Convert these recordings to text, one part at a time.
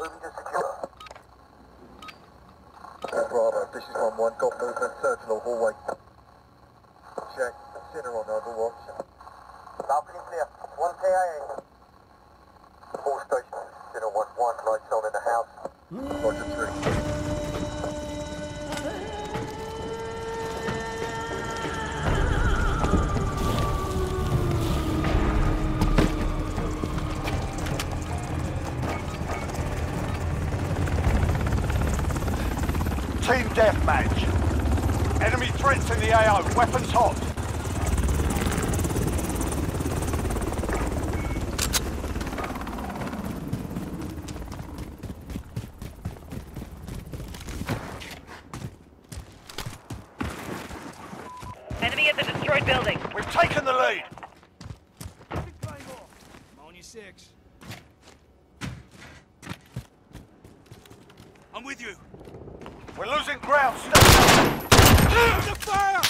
Moving to secure. One Bravo, this is 1-1, got movement, circular hallway. Check, center on overwatch. Balcony clear, 1 KIA. All stations, center 1-1, lights on in the house. Roger 3. Team deathmatch. Enemy threats in the AO. Weapons hot. Enemy at the destroyed building. We've taken the lead. On your six. I'm with you. We're losing ground. Stay down. Fire!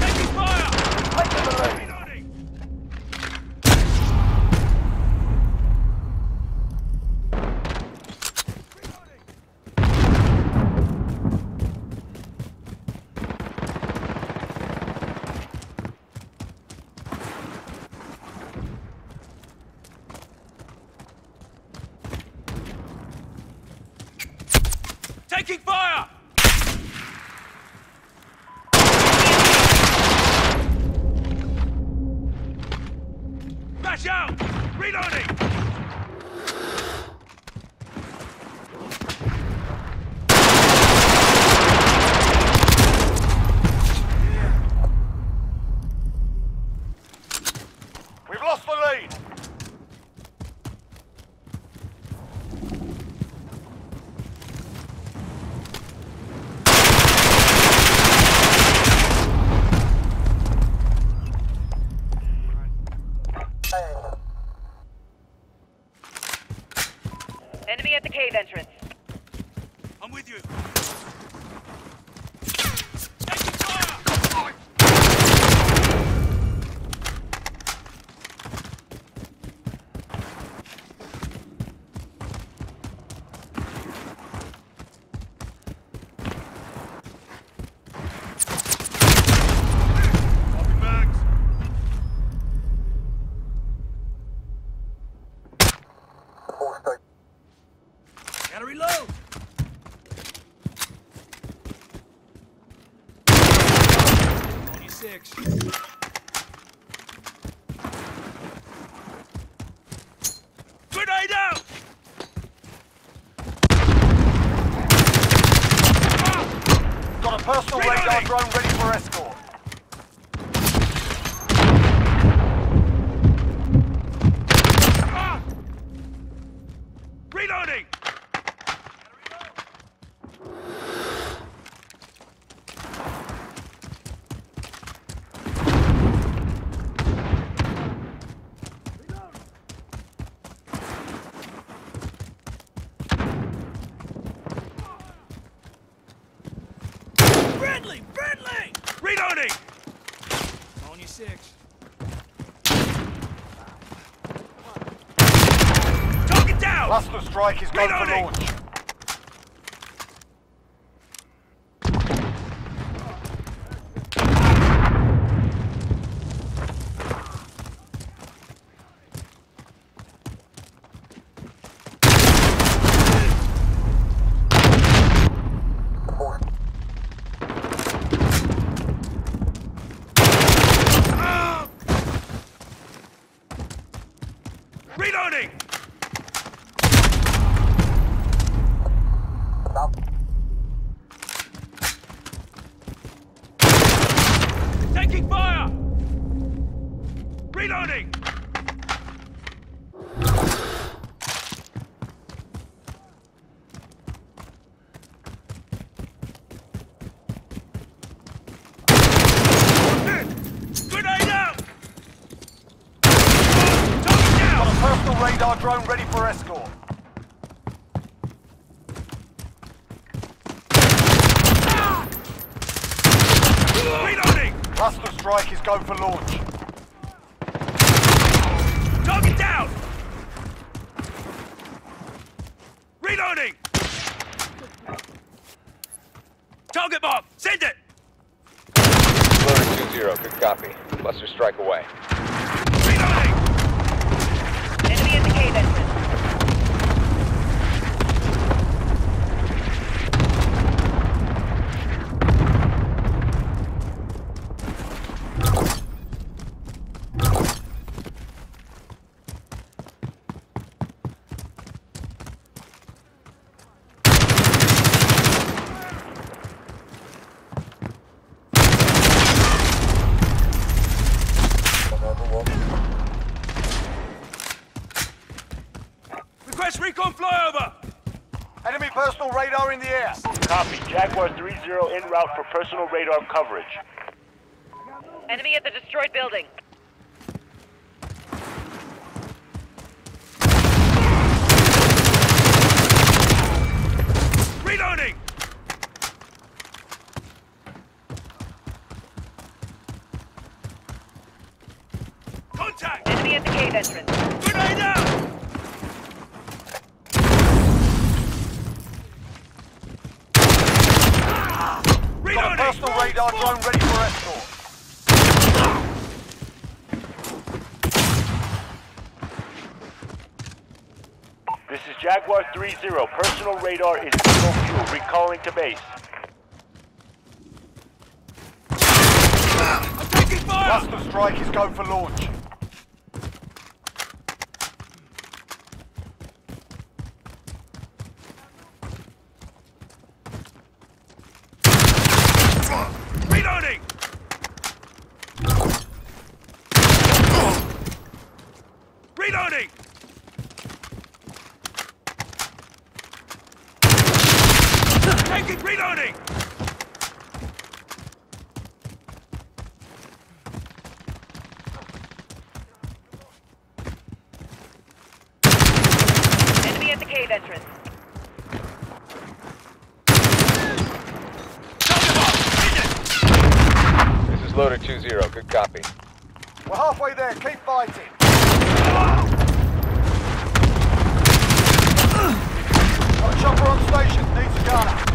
Taking fire! Taking the lead. Reloading! Taking fire! Bash out! Reloading! We've lost the lead. Enemy at the cave entrance. I'm with you. Taking fire! Popping bags. All stations. Gotta reload! On your six. Grenade out! Got a personal radar drone ready for escort. Ah! Reloading! Friendly! Friendly! Reloading! On your six. Target down! Cluster strike is go for launch. Ah! Reloading! Bal- Taking fire! Reloading! Radar drone ready for escort. Reloading! Cluster strike is go for launch. Target down! Reloading! Target mark! Send it! Loader 2-0, good copy. Cluster strike away. Reloading! Enemy at the cave entrance. Another one. Request recon flyover! Enemy personal radar in the air. Copy. Jaguar 3-0 en route for personal radar coverage. Enemy at the destroyed building. Reloading! Contact! Enemy at the cave entrance. Grenade out! Got a personal radar drone ready for escort. This is Jaguar 3-0. Personal radar is zero fuel. Recalling to base. I'm taking fire! Cluster strike is go for launch. Reloading! Reloading! Taking reloading! Enemy at the cave entrance. Target mark! Send! This is Loader 2-0, good copy. We're halfway there. Keep fighting. Got a chopper on station. Needs a gunner.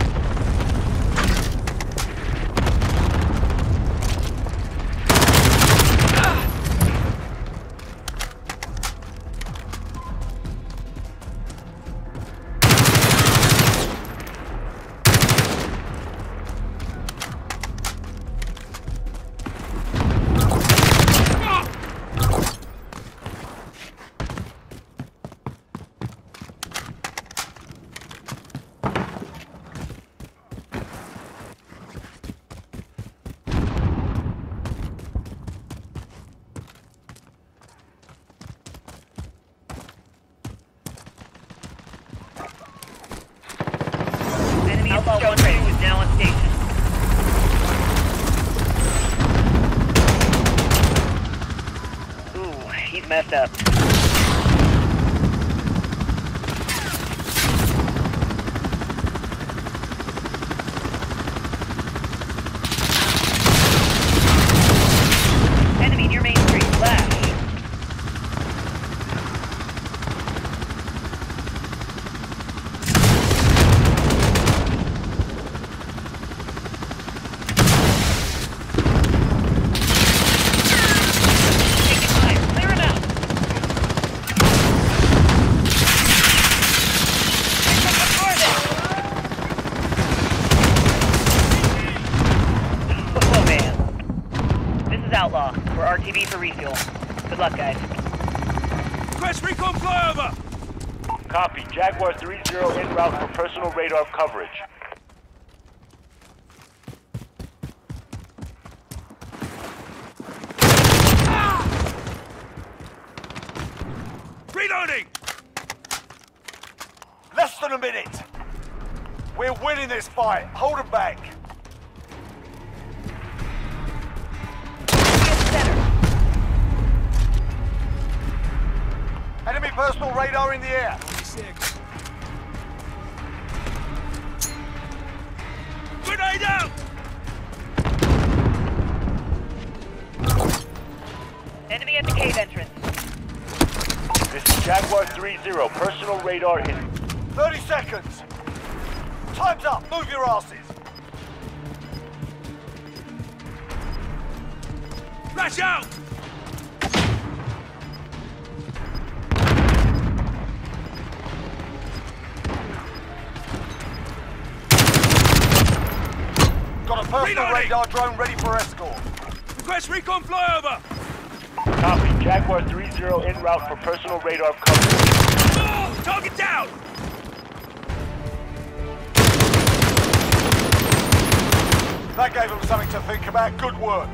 Up. Enemy near Main Street. Flash. Taking fire. Clear him out. Pick up the target. Oh man. This is Outlaw. We're for refuel. Good luck, guys. Request recon flyover! Copy. Jaguar 3-0 en route for personal radar coverage. Reloading! Less than a minute. We're winning this fight. Hold 'em back. personal radar in the air. 46. Grenade out! Enemy at the cave entrance. This is Jaguar 3-0. Personal radar hit. 30 seconds. Time's up. Move your asses. Rush out! A radar drone ready for escort. Request recon flyover! Copy. Jaguar 3-0 en route for personal radar coverage. Oh, target down! That gave them something to think about. Good work.